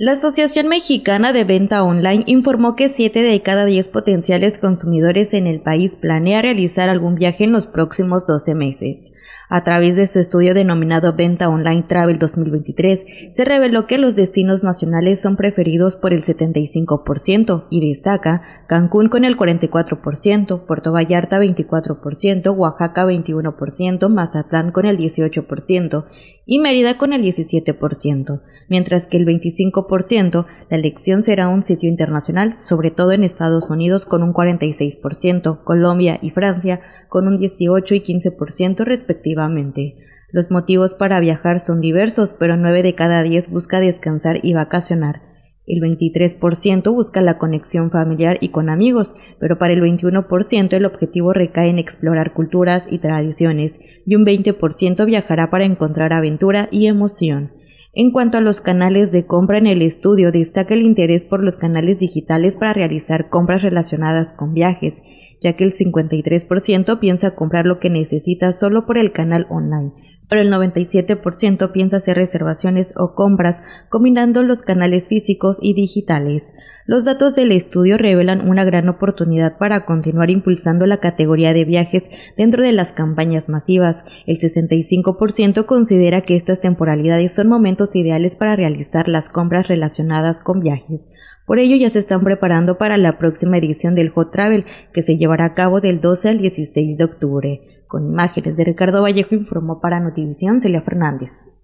La Asociación Mexicana de Venta Online informó que 7 de cada 10 potenciales consumidores en el país planea realizar algún viaje en los próximos 12 meses. A través de su estudio denominado Venta Online Travel 2023, se reveló que los destinos nacionales son preferidos por el 75% y destaca Cancún con el 44%, Puerto Vallarta 24%, Oaxaca 21%, Mazatlán con el 18% y Mérida con el 17%, mientras que el 25% la elección será un sitio internacional, sobre todo en Estados Unidos con un 46%, Colombia y Francia con un 18 y 15% respectivamente. Los motivos para viajar son diversos, pero 9 de cada 10 busca descansar y vacacionar. El 23% busca la conexión familiar y con amigos, pero para el 21% el objetivo recae en explorar culturas y tradiciones, y un 20% viajará para encontrar aventura y emoción. En cuanto a los canales de compra en el estudio, destaca el interés por los canales digitales para realizar compras relacionadas con viajes, ya que el 53% piensa comprar lo que necesita solo por el canal online, pero el 97% piensa hacer reservaciones o compras combinando los canales físicos y digitales. Los datos del estudio revelan una gran oportunidad para continuar impulsando la categoría de viajes dentro de las campañas masivas. El 65% considera que estas temporalidades son momentos ideales para realizar las compras relacionadas con viajes. Por ello ya se están preparando para la próxima edición del Hot Travel, que se llevará a cabo del 12 al 16 de octubre. Con imágenes de Ricardo Vallejo informó para Notivisión Celia Fernández.